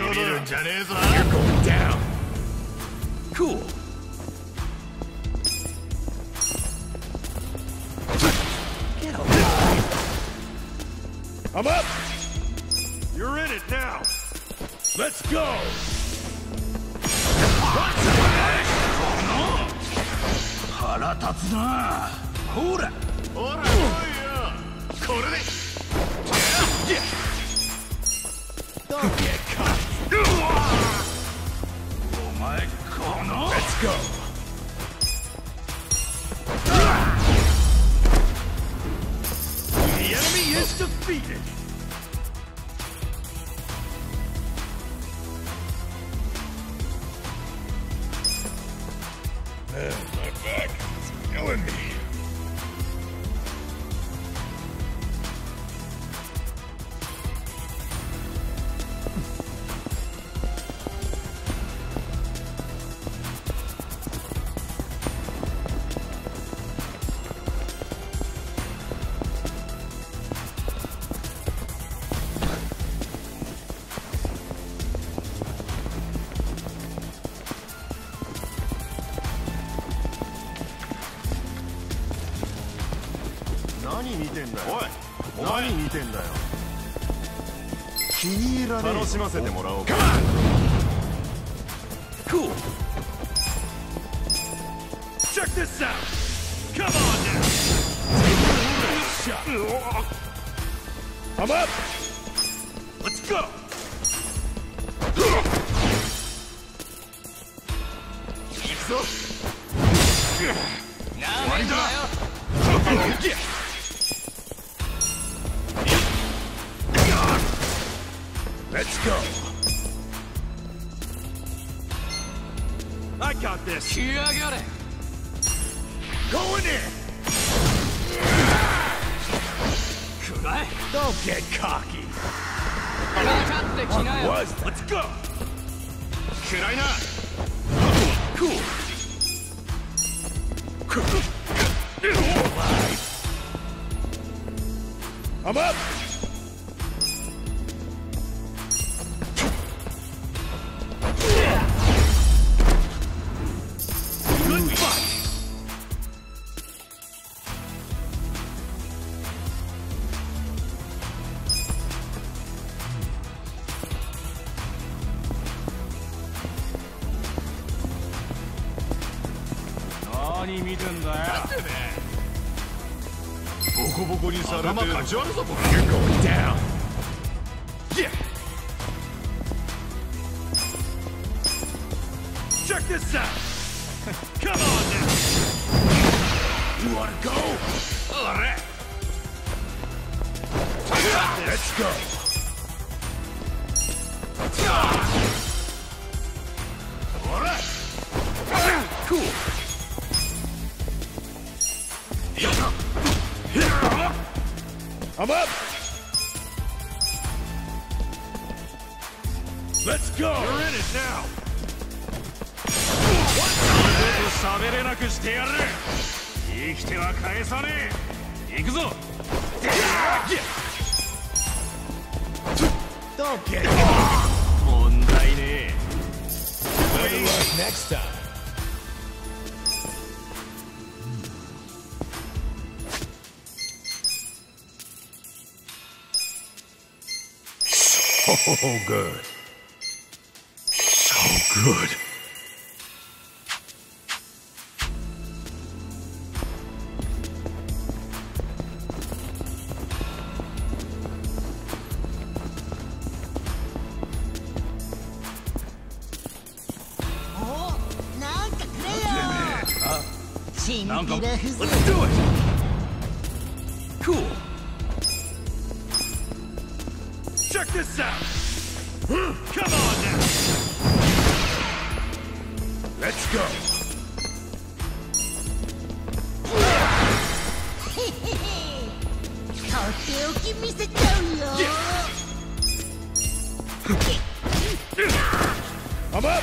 入らねえ顔だしびるんじゃねえぞ You're going down Cool Get alive I'm up You're in it now Let's go 腹立つなほらほら来いよこれで Don't get Let's go. The enemy is defeated てん気に入らない楽しませてもらおう。かック I got this. Yeah, I got it. Going in. Could I? Don't get cocky. What was that? Let's go. Could I not? Cool. cool. I'm up. ボコボコにされて頭かち割るぞこ You're going down. Yeah. Check this out. Come on now. You wanna go? Alright. Let's go. Alright. Cool. I'm up. Let's go. You're in it now. 喋れなくしてやる生きては返さねえ行くぞ Don't get 問題ね luck next time. So good. So good. Give me I'm up!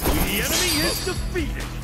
The enemy is defeated!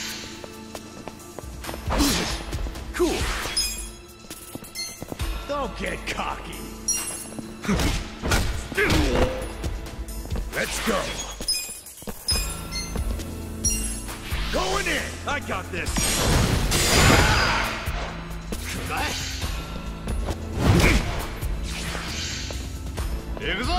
行くぞ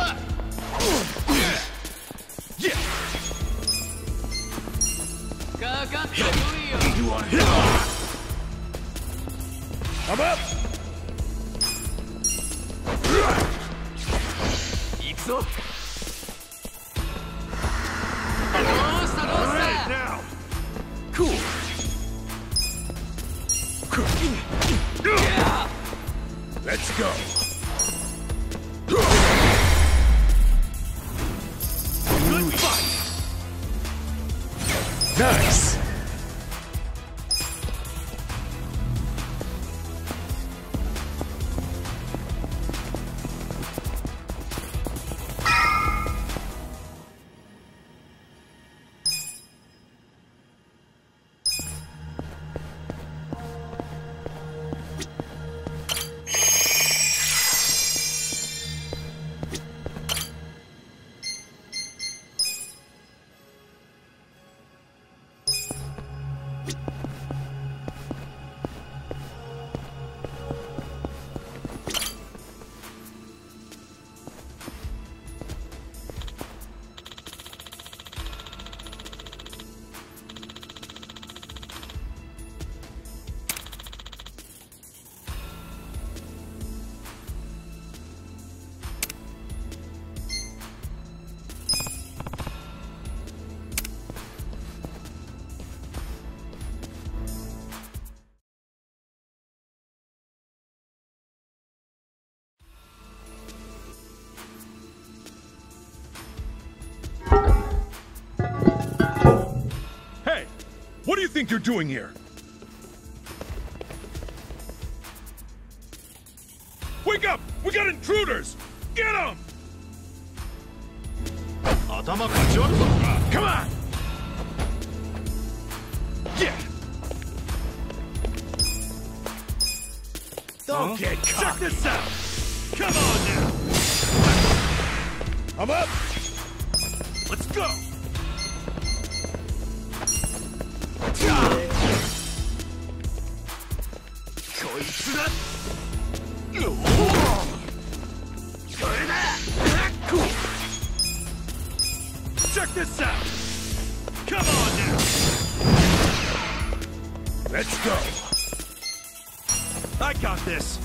think you're doing here? Wake up! We got intruders! Get them! Come on! Yeah! Don't huh? get caught. Check this out! Come on now! I'm up! Let's go! Check this out! Come on now! Let's go! I got this!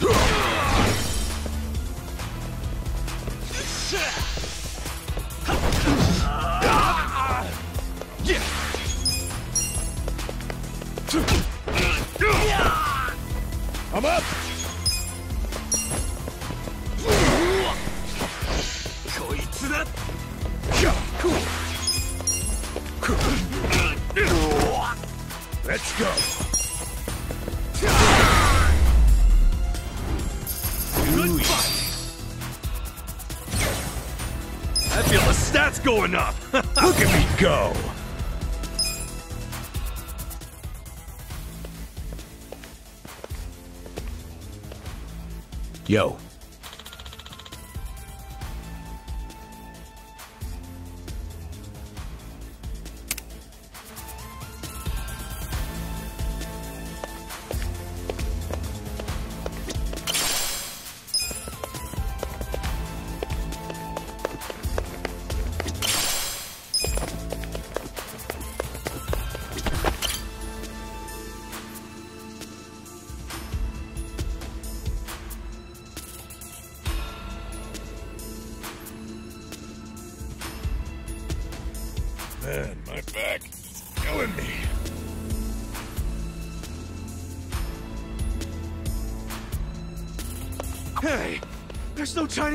Yo.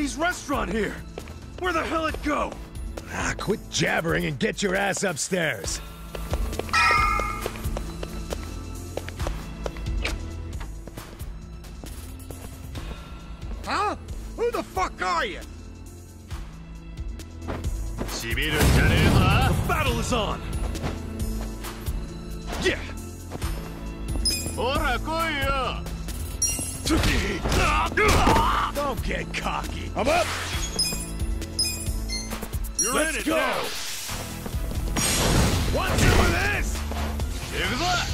Chinese restaurant here! Where the hell it go? Ah, quit jabbering and get your ass upstairs. Huh? Who the fuck are you? しびるんじゃねえぞ Battle is on! Yeah! ほら来いよ don't get cocky. I'm up. You're Let's in it go. now! Want some of this? 行く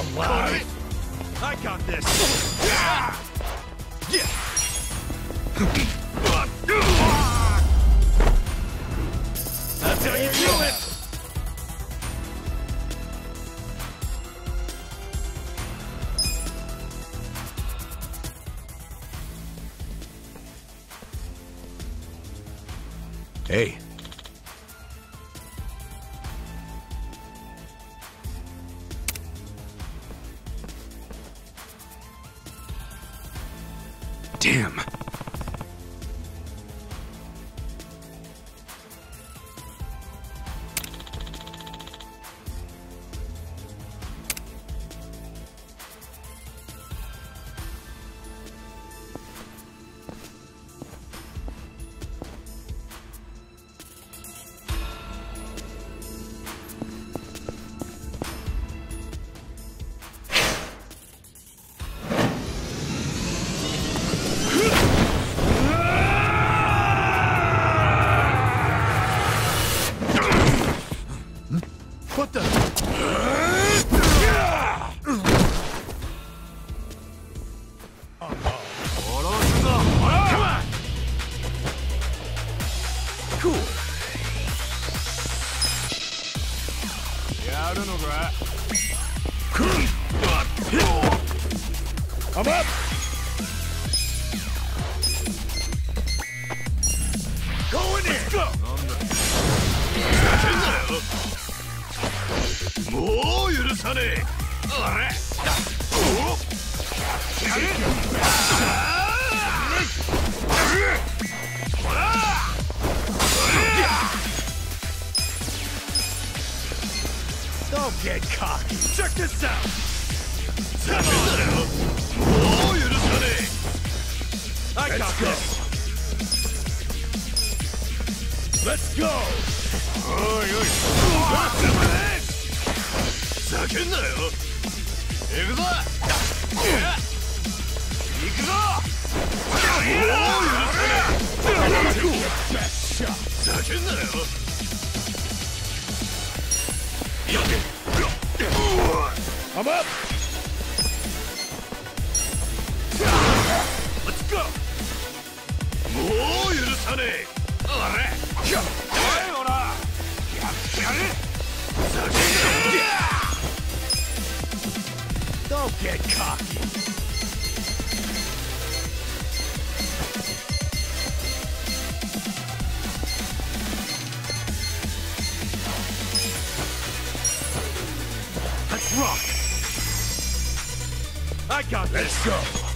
alive. I got this! Yeah! That's how you do it! Hey. Don't get cocky. Check this out. Oh, I got Let's this. Go. Let's go. おいおい叫んなよ。行くぞ。行くぞ。もう許さねえ叫んなよ I'm up. Let's go! もう許さねえ。あれ。おいほらやってやれ Don't get cocky. Let's rock! I got this! Let's go.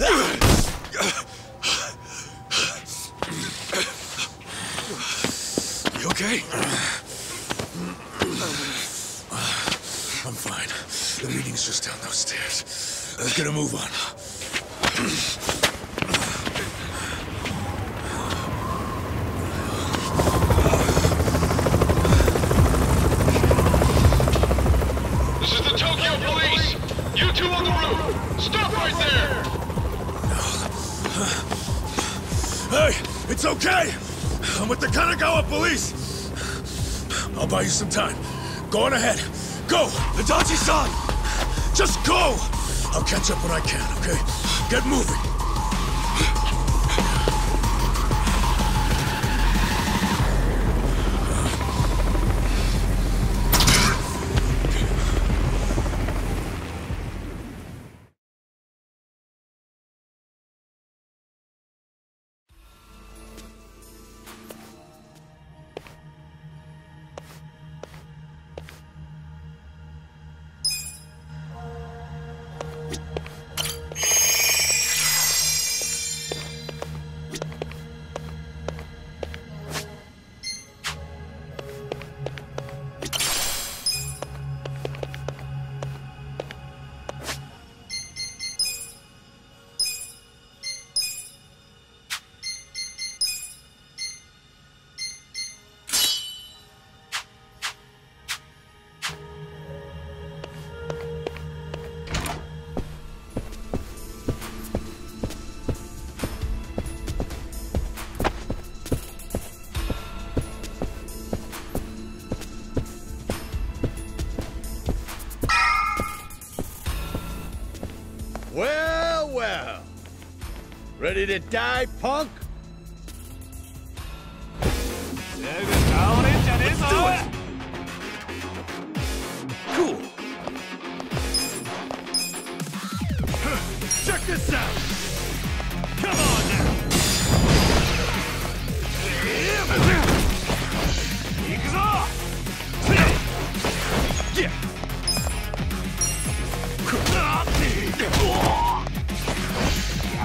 You okay? I'm fine. The meeting's just down those stairs. Let's get a move on. Buy you some time. Go on ahead. Go, Adachi-san. Just go. I'll catch up when I can, okay? Get moving. Ready to die, punk?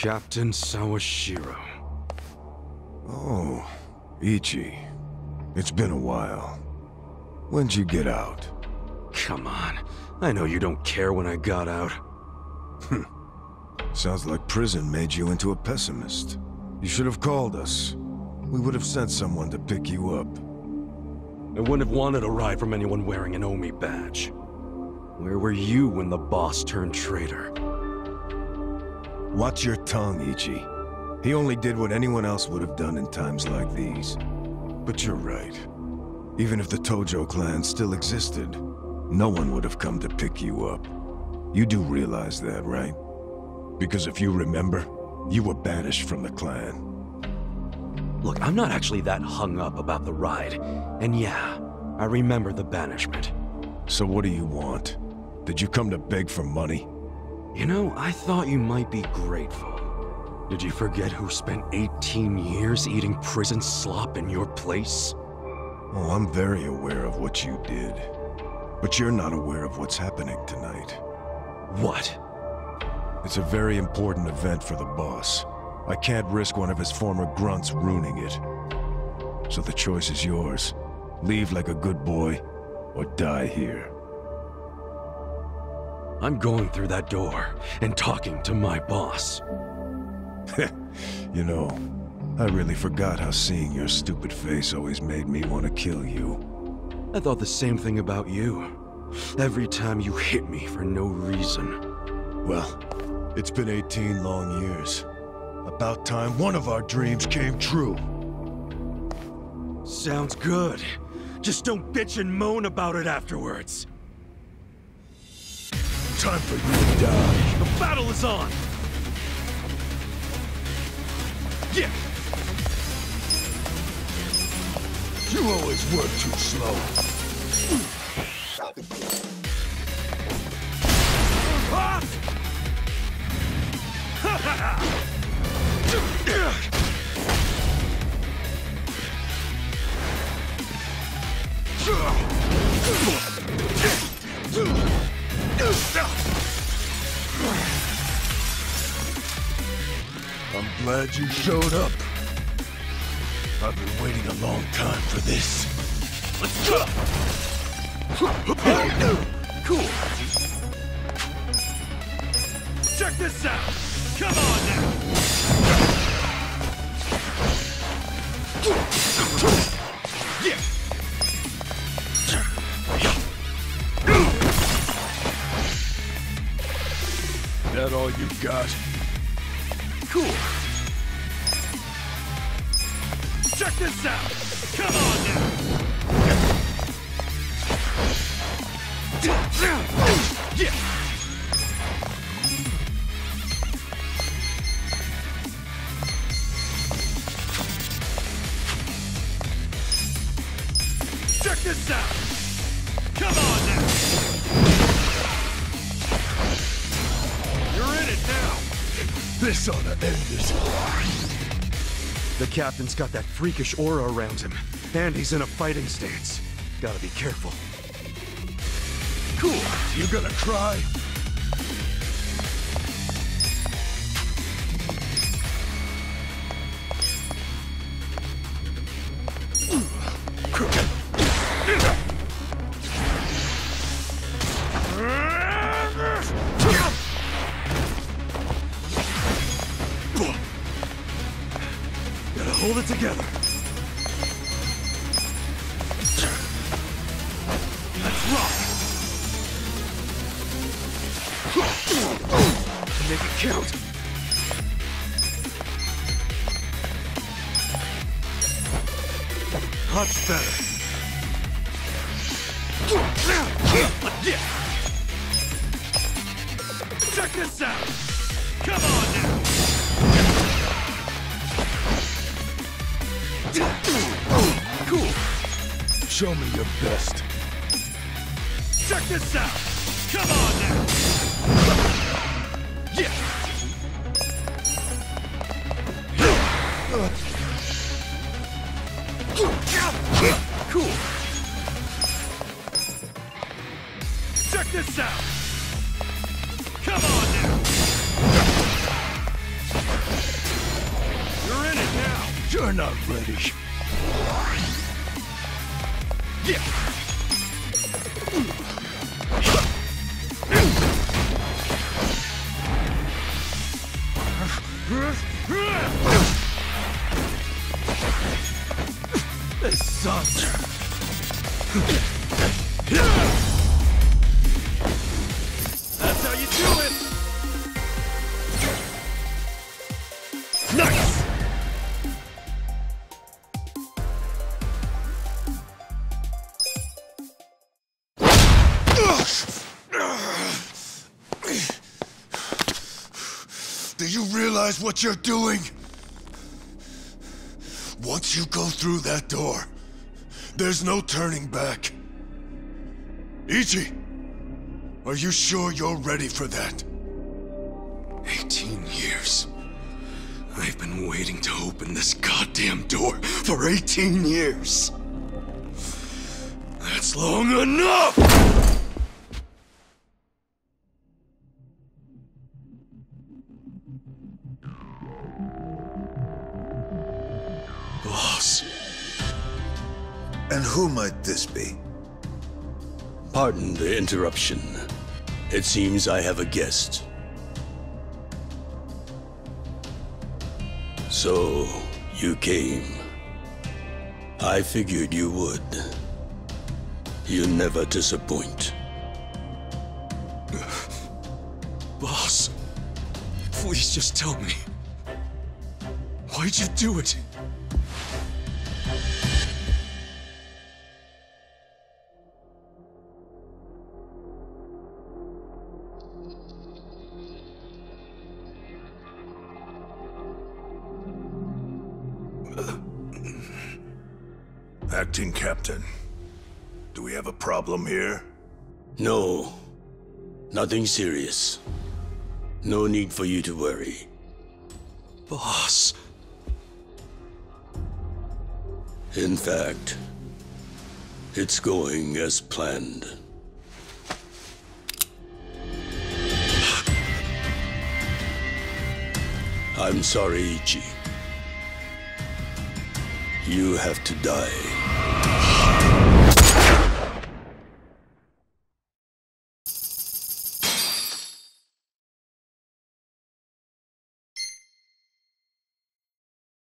Captain Sawashiro. Oh, Ichi. It's been a while. When'd you get out? Come on. I know you don't care when I got out. Hmm. Sounds like prison made you into a pessimist. You should have called us. We would have sent someone to pick you up. I wouldn't have wanted a ride from anyone wearing an Omi badge. Where were you when the boss turned traitor? Watch your tongue, Ichi. He only did what anyone else would have done in times like these. But you're right. Even if the Tojo clan still existed, no one would have come to pick you up. You do realize that, right? Because if you remember, you were banished from the clan. Look, I'm not actually that hung up about the ride. And yeah, I remember the banishment. So what do you want? Did you come to beg for money? You know, I thought you might be grateful. Did you forget who spent 18 years eating prison slop in your place? Oh, I'm very aware of what you did. But you're not aware of what's happening tonight. What? It's a very important event for the boss. I can't risk one of his former grunts ruining it. So the choice is yours. Leave like a good boy, or die here. I'm going through that door and talking to my boss. you know, I really forgot how seeing your stupid face always made me want to kill you. I thought the same thing about you. Every time you hit me for no reason. Well, it's been 18 long years. About time one of our dreams came true. Sounds good. Just don't bitch and moan about it afterwards. Time for you to die. The battle is on! Yeah! You always work too slow. Ah! I'm glad you showed up. I've been waiting a long time for this. Let's go! Cool. Check this out! Come on now! That all you got? Cool. Check this out! Come on now! This ought to end it. The captain's got that freakish aura around him, and he's in a fighting stance. Gotta be careful. Cool. You gonna cry? Much better. Check this out! Come on now! Cool. Show me your best. Check this out! Come on now! Yeah! Out! Come on now! You're in it now! You're not ready. Yeah! What you're doing? Once you go through that door, there's no turning back. Ichi, are you sure you're ready for that? 18 years. I've been waiting to open this goddamn door for 18 years. That's long enough! Pardon the interruption. It seems I have a guest. So, you came. I figured you would. You never disappoint. Boss, please just tell me. Why'd you do it? Acting Captain. Do we have a problem here? No. Nothing serious. No need for you to worry. Boss. In fact, it's going as planned. I'm sorry, Ichi. You have to die.